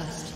First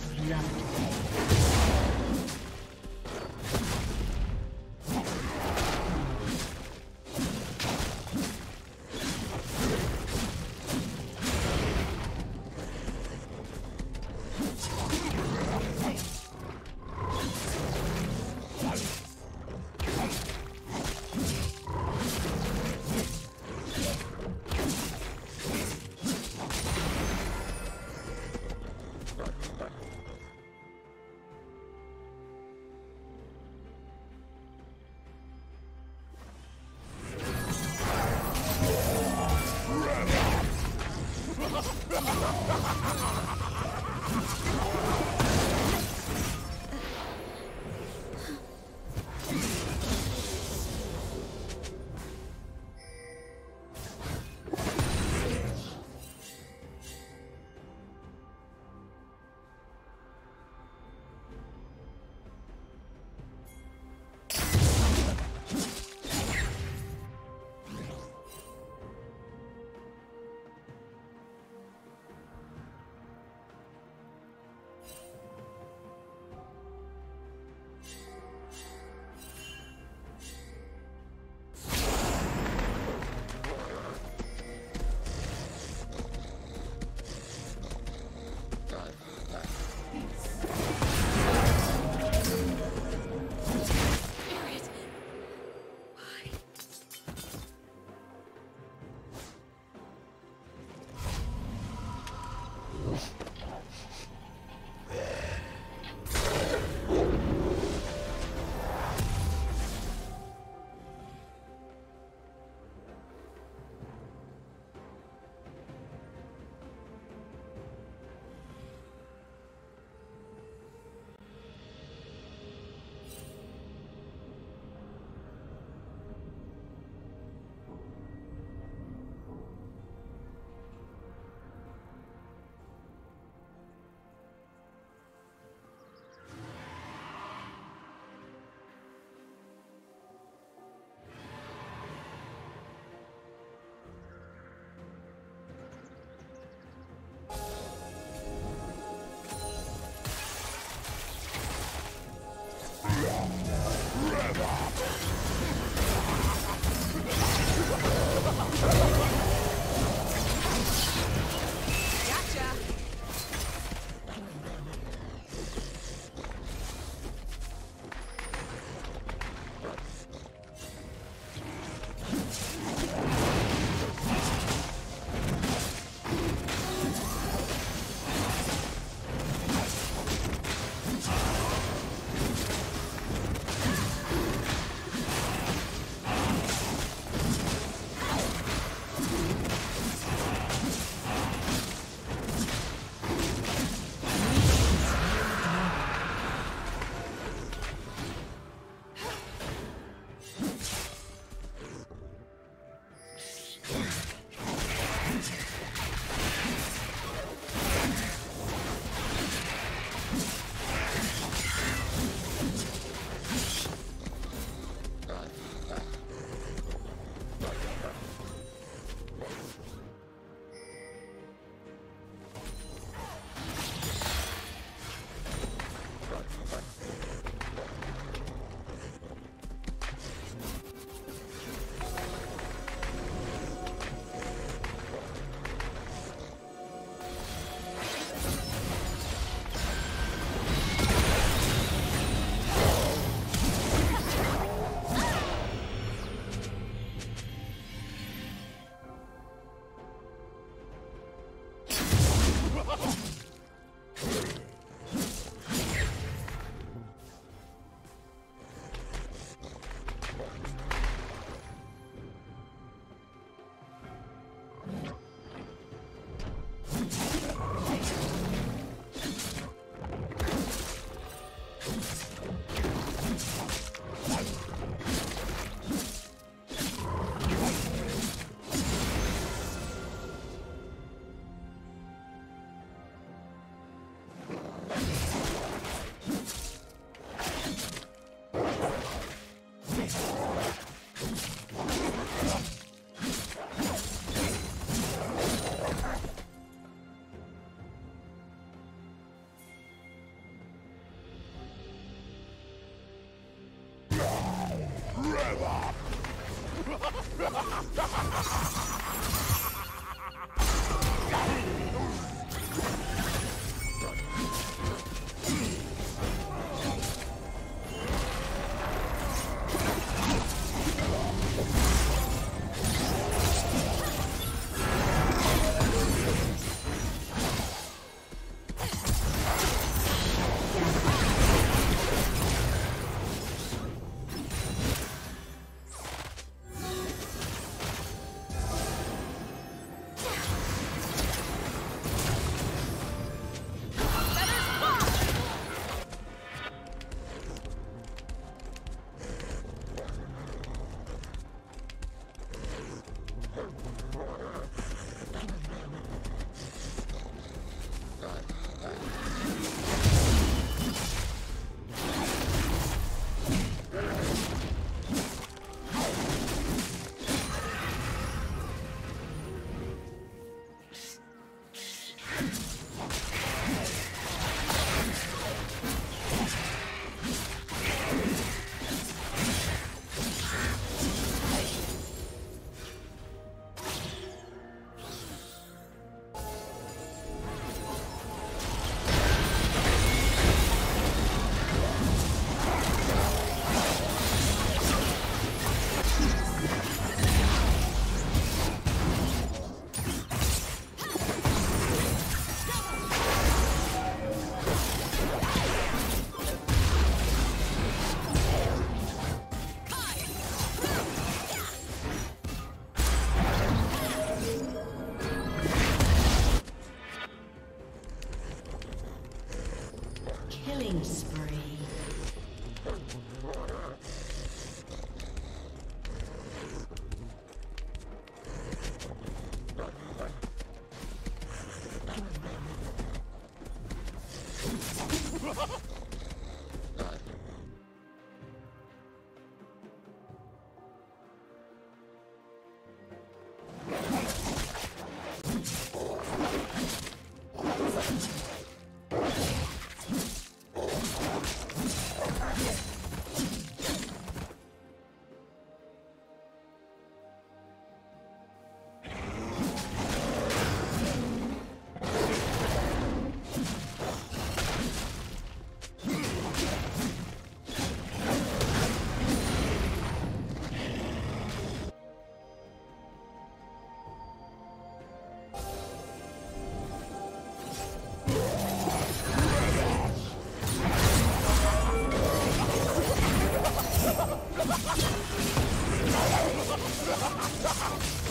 Ha ha ha ha!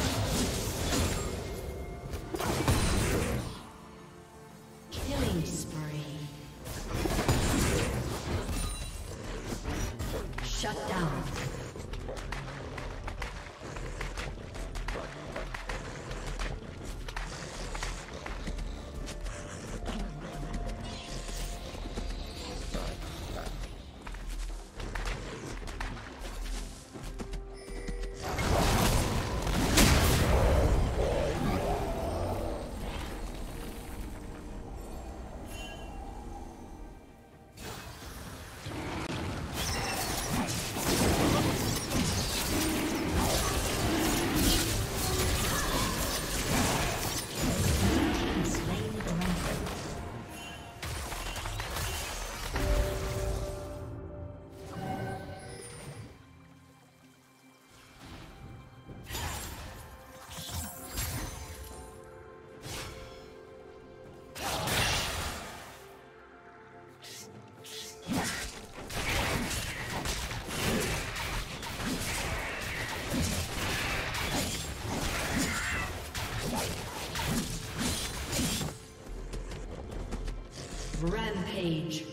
Rampage.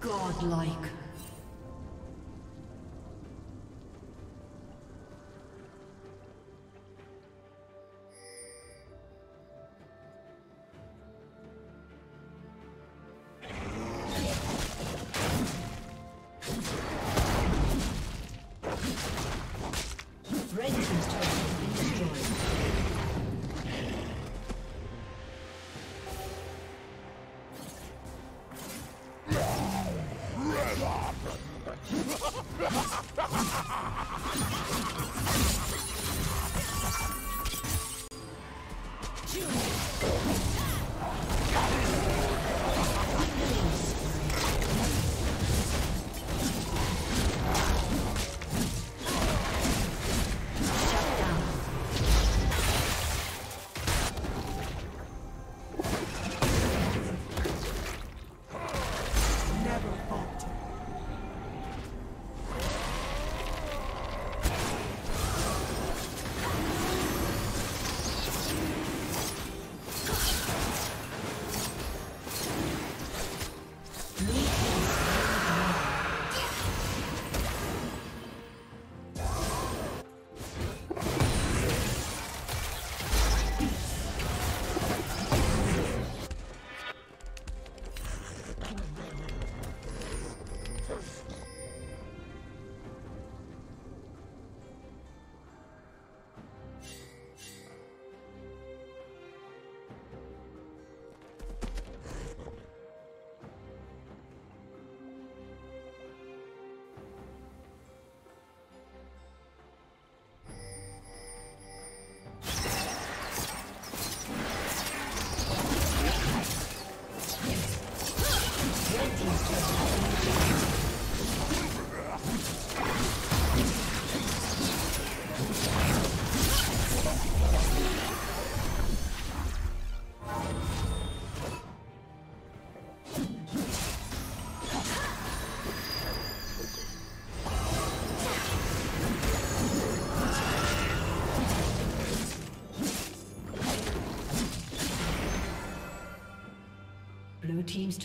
Godlike.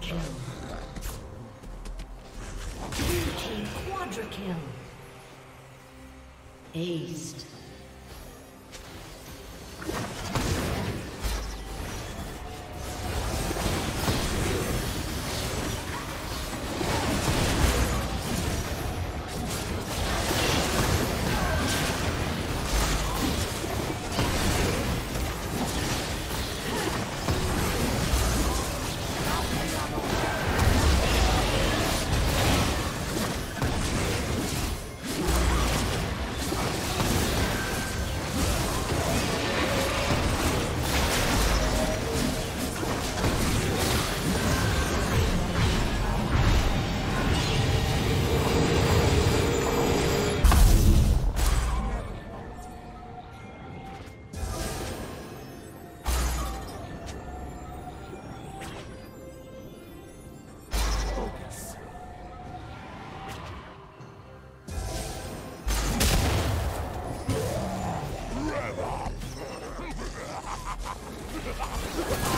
Kill. Blue team quadra kill. Aced. 哈哈哈